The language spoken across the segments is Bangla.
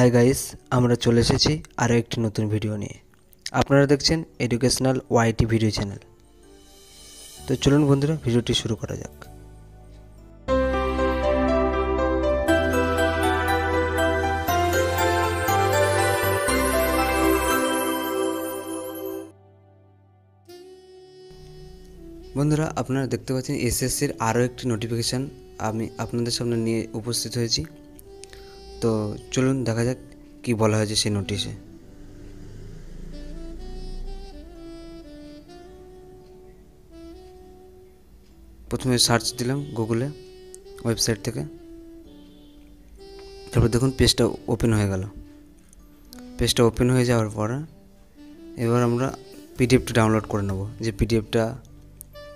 হাই গাইস আমরা চলে এসেছি আরও একটি নতুন ভিডিও নিয়ে। আপনারা দেখছেন এডুকেশনাল ওয়াইটি ভিডিও চ্যানেল তো চলুন বন্ধুরা ভিডিওটি শুরু করা যাক। বন্ধুরা, আপনারা দেখতে পাচ্ছেন এসএসসির আরও একটি নোটিফিকেশান আমি আপনাদের সামনে নিয়ে উপস্থিত হয়েছি। তো চলুন দেখা যাক কি বলা হয়েছে সেই নোটিশে। প্রথমে সার্চ দিলাম গুগলে ওয়েবসাইট থেকে। তারপর দেখুন পেজটা ওপেন হয়ে গেল। পেজটা ওপেন হয়ে যাওয়ার পরে এবার আমরা পিডিএফটা ডাউনলোড করে নেব। যে পিডিএফটা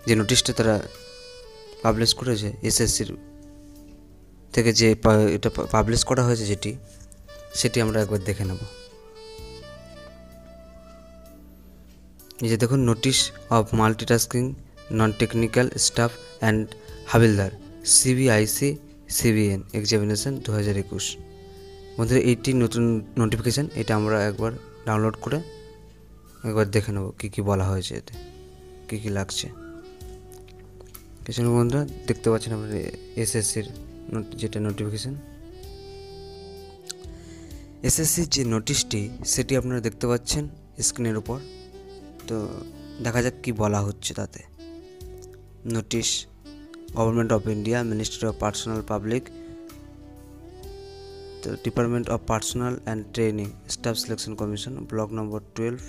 যে নোটিশটা তারা পাবলিশ করেছে এসএসসির থেকে যে এটা পাবলিশ করা হয়েছে যেটি, সেটি আমরা একবার দেখে নেব। এই যে দেখুন notice of multitasking non technical staff and havildar CBIC CBN examination দু হাজার একুশ। বন্ধুরা, এইটি নতুন নোটিফিকেশান এটা আমরা একবার ডাউনলোড করে একবার দেখে নেব কী কী বলা হয়েছে এতে, কী কী লাগছে। কিছু বন্ধুরা, দেখতে পাচ্ছেন আপনার এসএসসির যেটা নোটিফিকেশান এসএসসির যে নোটিশটি সেটি আপনারা দেখতে পাচ্ছেন স্ক্রিনের উপর। তো দেখা যাক কি বলা হচ্ছে তাতে। Notice government of India ministry of personal public তো department of personal and training staff selection commission block number twelve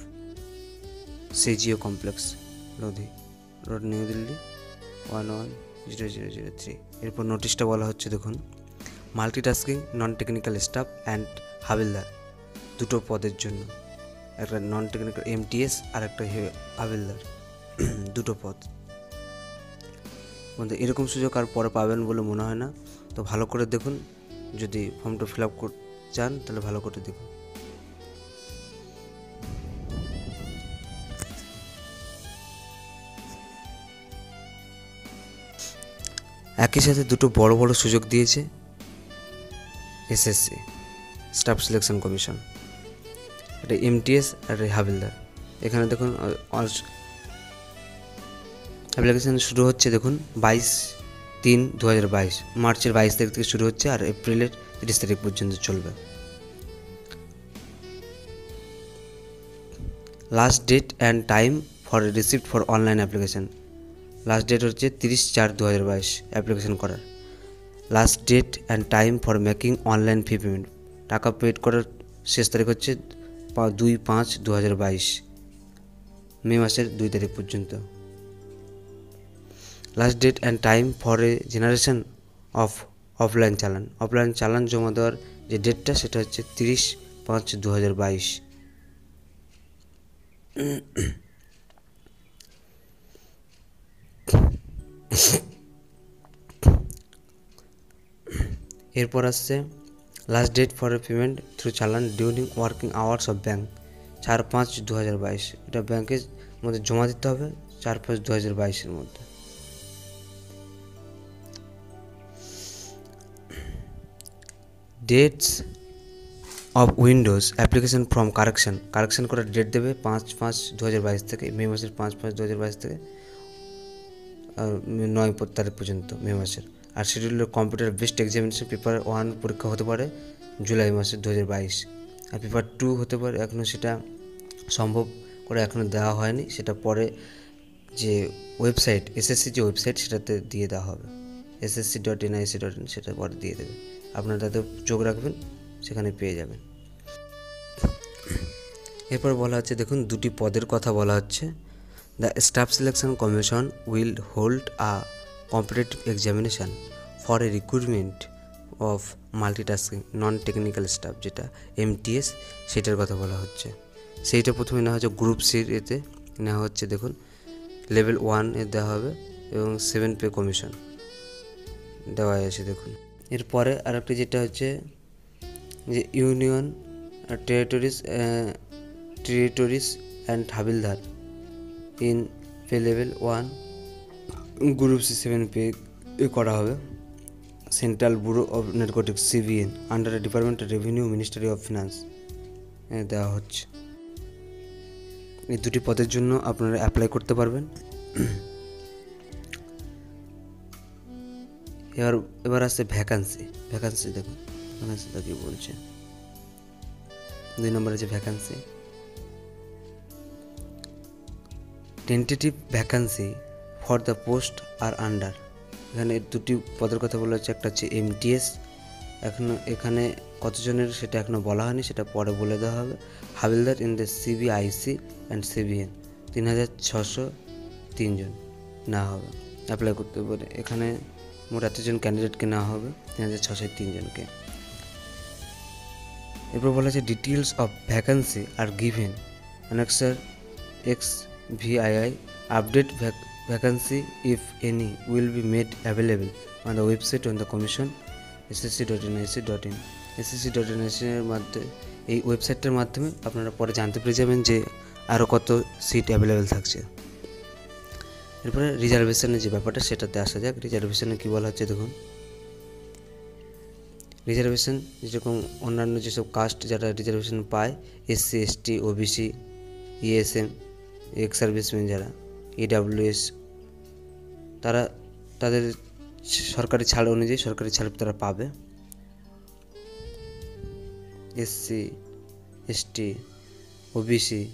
CGO complex Lodhi road new Delhi one one zero zero zero three. এরপর নোটিশটা বলা হচ্ছে, দেখুন multitasking non technical staff and havildar, দুটো পদের জন্য। একটা নন টেকনিক্যাল এমটিএস আর একটা হাবিলদার, দুটো পদ। বন্ধু, এরকম সুযোগ আর পরে পাবেন বলে মনে হয় না। তো ভালো করে দেখুন, যদি ফর্মটা ফিল আপ করতে চান, তাহলে ভালো করে দেখুন। একই সাথে দুটো বড় বড় সুযোগ দিয়েছে এসএসসি স্টাফ সিলেকশন কমিশন এটা এমটিএস আর হাবিলদার। এখানে দেখুন অ্যাপ্লিকেশান শুরু হচ্ছে দেখুন বাইশ তিন দু হাজার বাইশ, মার্চের বাইশ তারিখ থেকে শুরু হচ্ছে আর এপ্রিলের তিরিশ তারিখ পর্যন্ত চলবে। Last date and time for receipt for online application last date হচ্ছে তিরিশ চার দু হাজার বাইশ অ্যাপ্লিকেশন করার। Last date and time for making online fee payment টাকা পেড করার শেষ তারিখ হচ্ছে দুই পাঁচ দু হাজার বাইশ। মে মাসের দুই তারিখ পর্যন্ত। Last date and time for a generation of offline challan. Offline challan জমা দেওয়ার যে ডেটটা সেটা হচ্ছে তিরিশ পাঁচ দু হাজার বাইশ। এরপর আসছে last date for payment through challan during working hours of bank চার পাঁচ দু হাজার বাইশ। এটা ব্যাংকের মধ্যে জমা দিতে হবে, চার পাঁচ দু হাজার বাইশের মধ্যে। Dates of windows application from correction correction করার ডেট দেবে পাঁচ পাঁচ দু হাজার বাইশ থেকে, মে মাসের পাঁচ পাঁচ দু হাজার বাইশ থেকে। নয় তারিখ পর্যন্ত, মে মাসের। আর schedule computer best examination paper one পরীক্ষা হতে পারে জুলাই মাসের দু হাজার বাইশ। আর পেপার টু হতে পারে এখনও সেটা সম্ভব করে এখনও দেওয়া হয়নি। সেটা পরে যে ওয়েবসাইট এসএসসি যে ওয়েবসাইট সেটাতে দিয়ে দেওয়া হবে। SSC dot NIC dot in সেটা পরে দিয়ে দেবে। আপনারা তাতে চোখ রাখবেন, সেখানে পেয়ে যাবেন। এরপর বলা হচ্ছে, দেখুন, দুটি পদের কথা বলা হচ্ছে। The staff selection commission will hold a competitive examination for a recruitment of multitasking non technical staff যেটা এমটিএস সেটার কথা বলা হচ্ছে। সেইটা প্রথমে নেওয়া হচ্ছে গ্রুপ সির এতে নেওয়া হচ্ছে, দেখুন লেভেল ওয়ান এ দেওয়া হবে এবং সেভেন পে কমিশন দেওয়া আছে দেখুন। এরপরে আরেকটি যেটা হচ্ছে যে union territories territories and havildar. In pay level one group C seven pay করা হবে। Central bureau of narcotics, CBN, under department revenue, ministry of finance দেওয়া হচ্ছে। এই দুটি পদের জন্য আপনারা অ্যাপ্লাই করতে পারবেন। এবার এবার আসছে ভ্যাকান্সি। ভ্যাকান্সি দেখুন, ভ্যাকান্সিটা কি বলছে? দুই নম্বর আছে vacancy. Tentative vacancy for the post are under এখানে দুটি পদের কথা বলা হচ্ছে একটা হচ্ছে এমটিএস এখনও এখানে কতজনের সেটা এখনও বলা হয়নি, সেটা পরে বলে দেওয়া হবে। Havildar in the CBIC and CBN তিন হাজার ছশো তিনজন না হবে। অ্যাপ্লাই করতে পারে এখানে মোট এতজন ক্যান্ডিডেটকে নেওয়া হবে, তিন হাজার ছশো তিনজনকে। এরপর বলা আছে details of vacancy are given annexure X VII update vacancy if any will be made available on the website on the commission SSC dot NIC dot in SSC dot এনআইসির মাধ্যমে এই ওয়েবসাইটটার মাধ্যমে আপনারা পরে জানতে পেরে যাবেন যে আরও কত সিট অ্যাভেলেবেল থাকছে। এরপরে রিজার্ভেশনের যে ব্যাপারটা, সেটাতে আসা যাক। রিজার্ভেশনে কী বলা হচ্ছে দেখুন। রিজার্ভেশন যেরকম অন্যান্য যেসব কাস্ট যারা রিজার্ভেশন পায় SC ST OBC ESM ex serviceman যারা ইডাব্লিউএস তারা তাদের সরকারি ছাড় অনুযায়ী সরকারি ছাড় তারা পাবে। SC ST OBC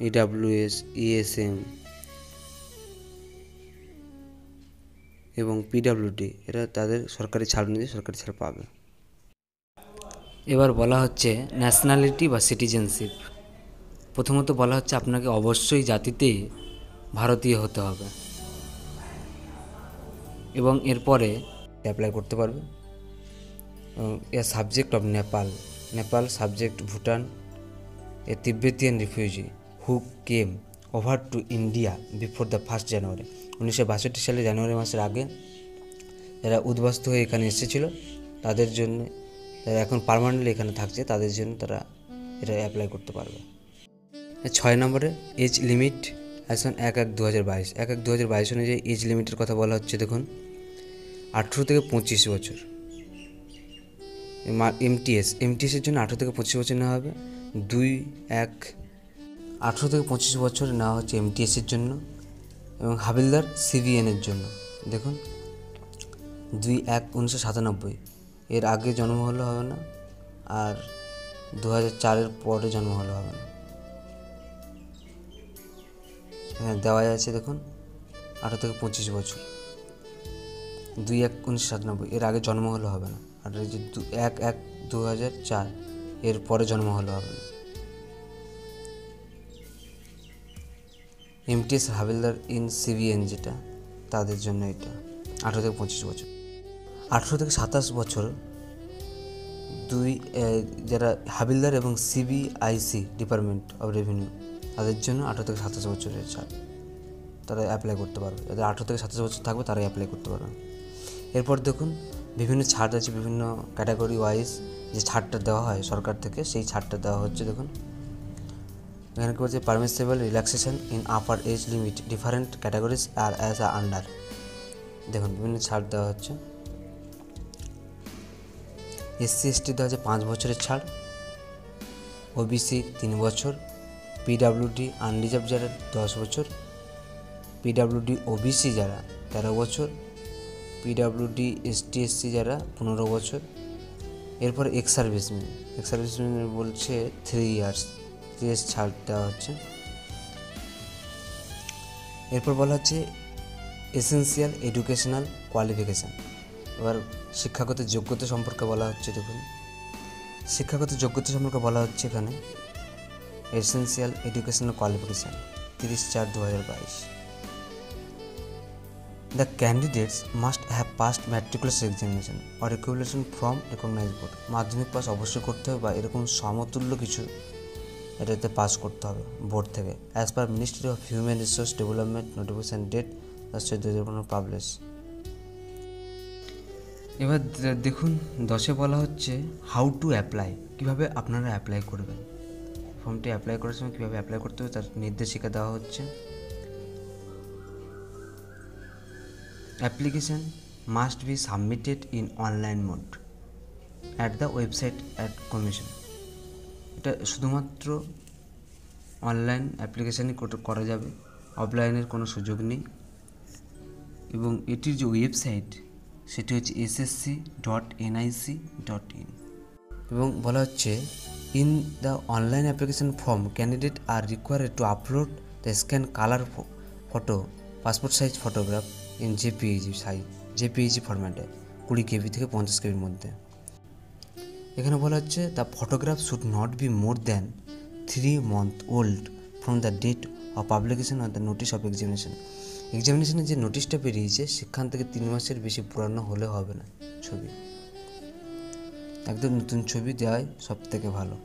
EWS ESM এবং পিডাব্লিউডি এরা তাদের সরকারি ছাড় অনুযায়ী সরকারি ছাড় পাবে। এবার বলা হচ্ছে ন্যাশনালিটি বা সিটিজেনশিপ প্রথমত বলা হচ্ছে আপনাকে অবশ্যই জাতিতে ভারতীয় হতে হবে। এবং এরপরে অ্যাপ্লাই করতে পারবে। এর subject of Nepal Nepal subject Bhutan a Tibetan refugee who came over to India before the first January উনিশশো বাষট্টি সালে জানুয়ারি মাসের আগে যারা উদ্বাস্ত হয়ে এখানে এসেছিল, তাদের জন্য, যারা এখন পারমানেন্টলি এখানে থাকছে, তাদের জন্য তারা এটা অ্যাপ্লাই করতে পারবে। ছয় নম্বরে এজ লিমিট এখন এক এক দু হাজার বাইশ। এক এক দু হাজার বাইশ অনুযায়ী এজ লিমিটের কথা বলা হচ্ছে, দেখুন। আঠেরো থেকে পঁচিশ বছর। এমটিএস এমটিএসের জন্য আঠেরো থেকে পঁচিশ বছর নেওয়া হবে। দুই এক আঠেরো থেকে পঁচিশ বছর নেওয়া হচ্ছে এমটিএসের জন্য এবং হাবিলদার সিভিএনের জন্য। দেখুন, দুই এক উনিশশো সাতানব্বই। এর আগে জন্ম হলে হবে না, আর দু হাজার চারের পরে জন্ম হলে হবে না। দেওয়া আছে দেখুন, আঠারো থেকে পঁচিশ বছর। দুই এক উনিশশো সাতানব্বই, এর আগে জন্ম হলে হবে না। আর যে দু, এক এক দু হাজার চার, এর পরে জন্ম হলে হবে না। এমটিএস হাবিলদার ইন সিভিএন যেটা, তাদের জন্য এটা, আঠেরো থেকে পঁচিশ বছর। আঠেরো থেকে সাতাশ বছর, দুই যারা হাবিলদার এবং সিবিআইসি ডিপার্টমেন্ট অফ রেভিনিউ তাদের জন্য আঠেরো থেকে সাতাশ বছরের ছাড় তারা অ্যাপ্লাই করতে পারবে। যাদের আঠেরো থেকে সাতাশ বছর থাকবে, তারাই অ্যাপ্লাই করতে পারবে। এরপর দেখুন, বিভিন্ন ছাড় আছে, বিভিন্ন ক্যাটাগরি ওয়াইজ যে ছাড়টা দেওয়া হয় সরকার থেকে, সেই ছাড়টা দেওয়া হচ্ছে, দেখুন। এখানে কি বলছে? Permissible relaxation in upper age limit different categories are as a under দেখুন, বিভিন্ন ছাড় দেওয়া হচ্ছে। এসসি এসটি দেওয়া হচ্ছে পাঁচ বছরের ছাড়। ওবিসি তিন বছর। পিডাব্লিউডি আনরিজার্ভ যারা দশ বছর পিডাব্লিউডি ওবিসি যারা তেরো বছর পিডাব্লিউডি এসটি এসসি যারা পনেরো বছর, এরপর এক্স সার্ভিসম্যান এক্স সার্ভিসম্যান বলছে থ্রি ইয়ার্স থ্রি ইয়ার্স ছাড় দেওয়া হচ্ছে। এরপর বলা হচ্ছে এসেন্সিয়াল এডুকেশনাল কোয়ালিফিকেশান এবার শিক্ষাগত যোগ্যতা সম্পর্কে বলা হচ্ছে দেখুন। শিক্ষাগত যোগ্যতা সম্পর্কে বলা হচ্ছে এখানে এসেন্সিয়াল এডুকেশনাল কোয়ালিফিকেশান তিরিশ চার দু হাজার বাইশ the candidates must have passed matriculation examination or equivalent from recognise board মাধ্যমিক পাস অবশ্যই করতে হবে বা এরকম সমতুল্য কিছু এটাতে পাস করতে হবে বোর্ড থেকে as per ministry of human resource development notification date দশ চোদ্দ হাজার পনেরো পাবলিশ এবার দেখুন, দশে বলা হচ্ছে হাউ টু অ্যাপ্লাই কীভাবে আপনারা অ্যাপ্লাই করবেন। ফর্মটি অ্যাপ্লাই করার সময় কীভাবে অ্যাপ্লাই করতে হবে তার নির্দেশিকা দেওয়া হচ্ছে। Application must be submitted in online mode at the website at commission এটা শুধুমাত্র অনলাইন অ্যাপ্লিকেশানই করা যাবে অফলাইনের কোনো সুযোগ নেই। এবং এটির যে ওয়েবসাইট সেটি হচ্ছে SSC dot NIC dot in এবং বলা হচ্ছে, in the online application form, candidate are required to upload the scan colour photo, passport size photograph in JPEG size JPEG ফরম্যাটে, কুড়ি কেবি থেকে পঞ্চাশ কেবির মধ্যে। এখানে বলা হচ্ছে, the photograph should not be more than three month old from the date of publication of the notice of examination. এক্সামিনেশনের যে নোটিশটা বেরিয়েছে, সেখান থেকে তিন মাসের বেশি পুরানো হলে হবে না ছবি। একদম নতুন ছবি দেওয়াই সব থেকে ভালো।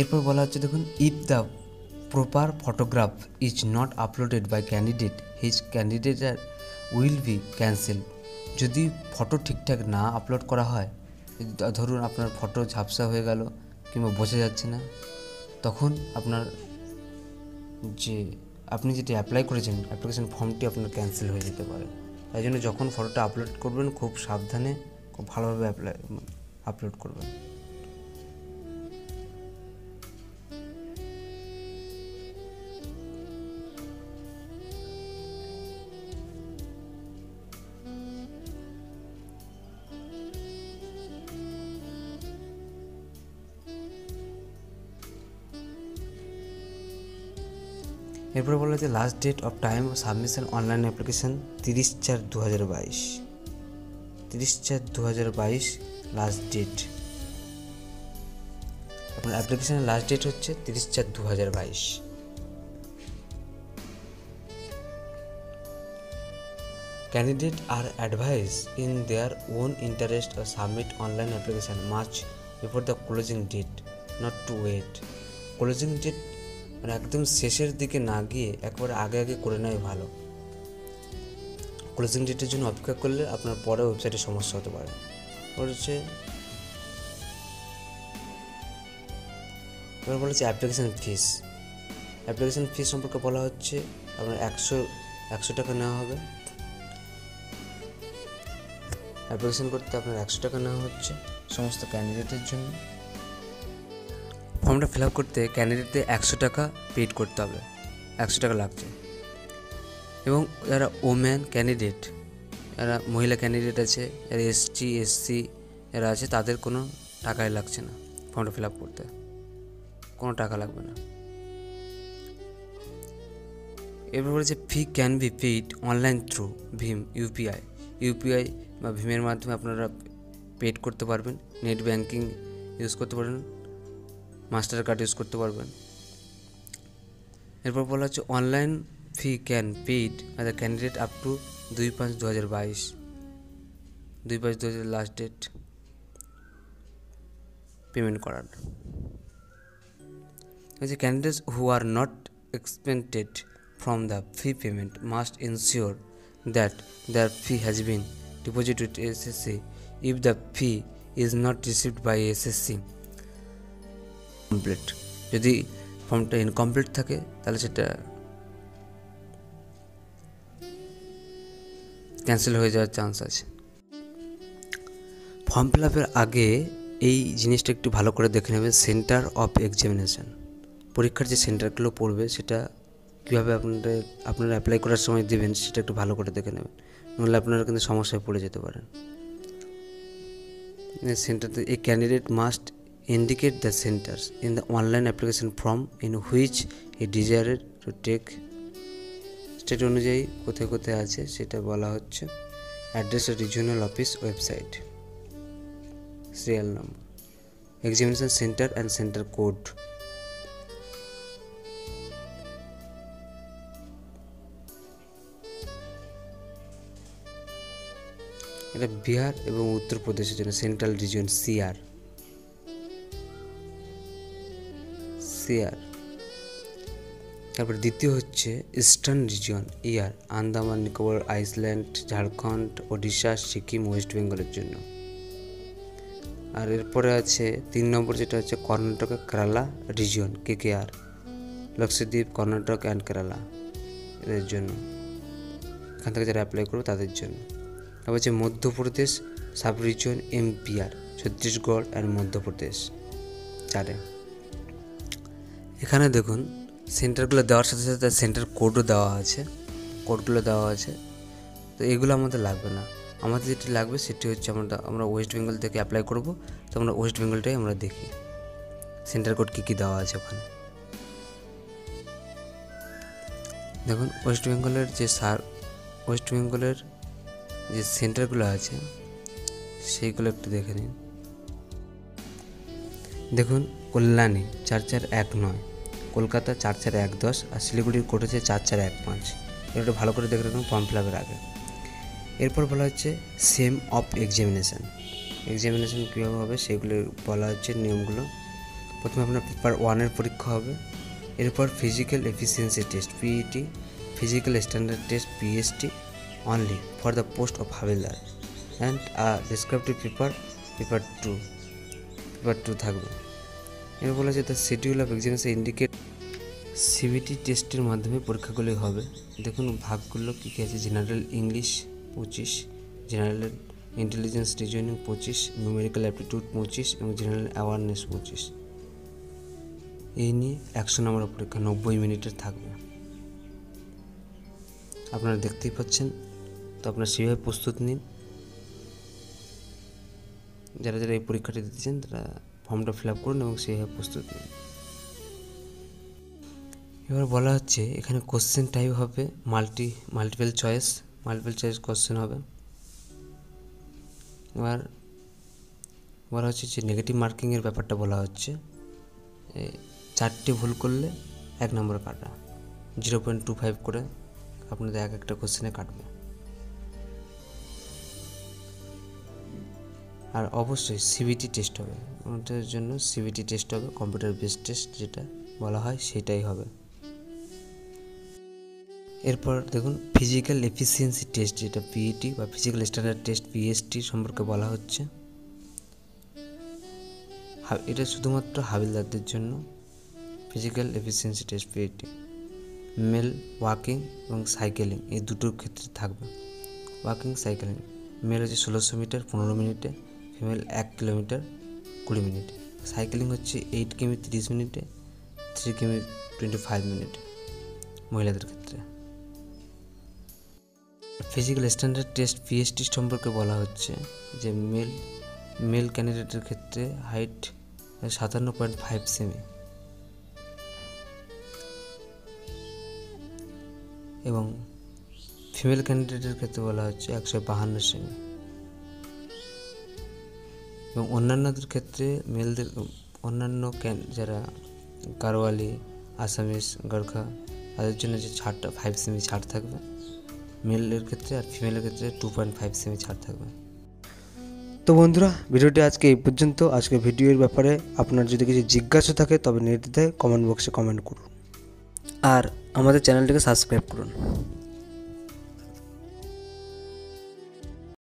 এরপর বলা হচ্ছে, দেখুন if the proper photograph is not uploaded by candidate his candidate will be cancel যদি ফটো ঠিকঠাক না আপলোড করা হয় ধরুন আপনার ফটো ঝাপসা হয়ে গেল কিংবা বোঝা যাচ্ছে না, তখন আপনার যে, আপনি যেটি অ্যাপ্লাই করেছেন অ্যাপ্লিকেশান ফর্মটি আপনার ক্যান্সেল হয়ে যেতে পারে। তাই জন্য যখন ফটোটা আপলোড করবেন, খুব সাবধানে, খুব ভালোভাবে অ্যাপ্লাই আপলোড করবেন। এরপরে বলা হচ্ছে last date of time submission online application তিরিশ চার দু হাজার বাইশ। তিরিশ চার দু হাজার বাইশ লাস্ট ডেট আপনার অ্যাপ্লিকেশানের লাস্ট ডেট হচ্ছে তিরিশ চার দু হাজার বাইশ candidate are advise in their own interest submit online application much before the closing date not to wait closing date মানে একদম শেষের দিকে না গিয়ে একবার আগে আগে করে নেওয়াই ভালো। ক্লোজিং ডেটের জন্য অপেক্ষা করলে আপনার পরে ওয়েবসাইটে সমস্যা হতে পারে। হচ্ছে এবার বলেছে অ্যাপ্লিকেশান ফিস অ্যাপ্লিকেশান ফিস সম্পর্কে বলা হচ্ছে আপনার একশো একশো টাকা নেওয়া হবে। অ্যাপ্লিকেশান করতে আপনার একশো টাকা নেওয়া হচ্ছে সমস্ত ক্যান্ডিডেটের জন্য। ফর্মটা ফিল আপ করতে ক্যান্ডিডেটদের একশো টাকা পেড করতে হবে। একশো টাকা লাগছে এবং যারা ওম্যান ক্যান্ডিডেট, যারা মহিলা ক্যান্ডিডেট আছে, যারা এসটি এসসি যারা আছে, তাদের কোনো টাকাই লাগছে না ফর্মটা ফিল আপ করতে। কোনো টাকা লাগবে না। এরপর বলেছে, fee can be paid online through Bhim UPI UPI বা ভীমের মাধ্যমে আপনারা পেড করতে পারবেন। নেট ব্যাঙ্কিং ইউজ করতে পারবেন। মাস্টার কার্ড ইউজ করতে পারবেন। এরপর বলা হচ্ছে online fee can paid as the candidate up to দুই পাঁচ দু হাজার বাইশ। দুই পাঁচ দু হাজার লাস্ট ডেট পেমেন্ট করার। হচ্ছে candidates who are not exempted from the fee payment must ensure that their fee has been deposited SSC if the fee is not received by SSC complete যদি ফর্মটা ইনকমপ্লিট থাকে, তাহলে সেটা ক্যান্সেল হয়ে যাওয়ার চান্স আছে। ফর্ম ফিল আপের আগে এই জিনিসটা একটু ভালো করে দেখে নেবেন সেন্টার অফ এক্সামিনেশান পরীক্ষার যে সেন্টারগুলো পড়বে, সেটা কীভাবে আপনাদের আপনারা অ্যাপ্লাই করার সময় দেবেন, সেটা একটু ভালো করে দেখে নেবেন। নাহলে আপনারা কিন্তু সমস্যায় পড়ে যেতে পারেন। সেন্টারতে এই candidate must indicate the centers in the online application form in which he desired to take. State অনুযায়ী কোথায় কোথায় আছে সেটা বলা হচ্ছে। Address regional office website serial number examination centre and centre code এটা বিহার এবং উত্তরপ্রদেশের জন্য সেন্ট্রাল রিজিয়ন সিআর সিআর তারপর দ্বিতীয় হচ্ছে ইস্টার্ন রিজিয়ন ইয়ার, আন্দামান, নিকোবর, আইসল্যান্ড, ঝাড়খণ্ড, ওডিশা, সিকিম, ওয়েস্ট বেঙ্গলের জন্য। আর এরপরে আছে তিন নম্বর যেটা হচ্ছে কর্ণাটকের Kerala region K K R Lakshadweep, Karnataka and Kerala এদের জন্য। এখান থেকে যারা অ্যাপ্লাই করবে তাদের জন্য। তারপর হচ্ছে Madhya Pradesh sub region MPR Chhattisgarh and Madhya Pradesh. চারে। এখানে দেখুন, সেন্টারগুলো দেওয়ার সাথে সাথে সেন্টার কোডও দেওয়া আছে কোডগুলো দেওয়া আছে। তো এগুলো আমাদের লাগবে না। আমাদের যেটি লাগবে সেটি হচ্ছে আমরা আমরা ওয়েস্ট বেঙ্গল থেকে অ্যাপ্লাই করব। তো আমরা ওয়েস্ট বেঙ্গলটাই আমরা দেখি সেন্টার কোড কী কী দেওয়া আছে ওখানে। দেখুন ওয়েস্ট বেঙ্গলের যে সার ওয়েস্ট বেঙ্গলের যে সেন্টারগুলো আছে, সেইগুলো একটু দেখে নিন। দেখুন, কল্যাণী, চার চার এক নয়। কলকাতা চার চার এক দশ আর শিলিগুড়ির কোড হচ্ছে চার চার এক পাঁচ। এটা ভালো করে দেখে রাখুন ফর্ম ফিল আপের আগে। এরপর বলা হচ্ছে সেম অফ এক্সামিনেশান এক্সামিনেশান কীভাবে হবে সেগুলো বলা হচ্ছে নিয়মগুলো। প্রথমে আপনার পেপার ওয়ানের পরীক্ষা হবে। এরপর physical efficiency test PET physical standard test PST only for the post of havildar and a descriptive paper paper two paper two থাকবে। এর বলা যায় the schedule of examination indicate CBT টেস্টের মাধ্যমে পরীক্ষাগুলি হবে। দেখুন, ভাগগুলো কী কী আছে? জেনারেল ইংলিশ পঁচিশ জেনারেল ইন্টেলিজেন্স রিজনিং পঁচিশ নিউমেরিক্যাল অ্যাপটিটিউড পঁচিশ, এবং জেনারেল অ্যাওয়ারনেস পঁচিশ। এই নিয়ে একশো নম্বর পরীক্ষা নব্বই মিনিটের থাকবে। আপনারা দেখতেই পাচ্ছেন। তো আপনারা সেভাবে প্রস্তুত নিন। যারা যারা এই পরীক্ষাটি দিতেছেন, তারা ফর্মটা ফিল আপ করুন এবং সেইভাবে প্রস্তুত নিন। এবার বলা হচ্ছে এখানে কোশ্চেন টাইপ হবে multi multiple choice multiple choice question হবে। এবার বলা হচ্ছে যে নেগেটিভ মার্কিংয়ের ব্যাপারটা বলা হচ্ছে। চারটে ভুল করলে এক নম্বর কাটা। জিরো পয়েন্ট টু ফাইভ করে আপনাদের এক একটা কোশ্চেনে কাটবে। আর অবশ্যই সিবিটি টেস্ট হবে। আমাদের জন্য সিবিটি টেস্ট হবে কম্পিউটার বেস টেস্ট যেটা বলা হয় সেটাই হবে। এরপর দেখুন ফিজিক্যাল এফিসিয়েন্সি টেস্ট যেটা পিইটি বা ফিজিক্যাল স্ট্যান্ডার্ড টেস্ট পিএসটি সম্পর্কে বলা হচ্ছে। এটা শুধুমাত্র হাবিলদারদের জন্য। Physical efficiency test PET male walking এবং সাইকেলিং এই দুটোর ক্ষেত্রে থাকবে। ওয়াকিং সাইকেলিং মেল হচ্ছে ষোলোশো মিটার, পনেরো মিনিটে। ফিমেল এক কিলোমিটার কুড়ি মিনিটে। সাইকেলিং হচ্ছে এইট কিমি, তিরিশ মিনিটে। থ্রি কিমি টোয়েন্টি ফাইভ মিনিটে। মহিলাদের ক্ষেত্রে। ফিজিক্যাল স্ট্যান্ডার্ড টেস্ট পিএসটি সম্পর্কে বলা হচ্ছে যে মেল মেল ক্যান্ডিডেটের ক্ষেত্রে হাইট সাতান্ন পয়েন্ট ফাইভ সেমি এবং ফিমেল ক্যান্ডিডেটের ক্ষেত্রে বলা হচ্ছে একশো বাহান্ন সেমি এবং অন্যান্যদের ক্ষেত্রে মেলদের অন্যান্য ক্যান যারা গারোয়ালি, আসামিস, গর্খা, তাদের জন্য যে ছাড়টা ফাইভ সেমি ছাড় থাকবে। মেলের ক্ষেত্রে আর ফিমেলের ক্ষেত্রে টু পয়েন্ট ফাইভ সেমি ছাড় থাকবে। তো বন্ধুরা ভিডিওটি আজকে এই পর্যন্ত। আজকে ভিডিওর ব্যাপারে আপনার যদি কিছু জিজ্ঞাসা থাকে তবে নির্দ্বিধায় কমেন্ট বক্সে কমেন্ট করুন। আর আমাদের চ্যানেলটিকে সাবস্ক্রাইব করুন।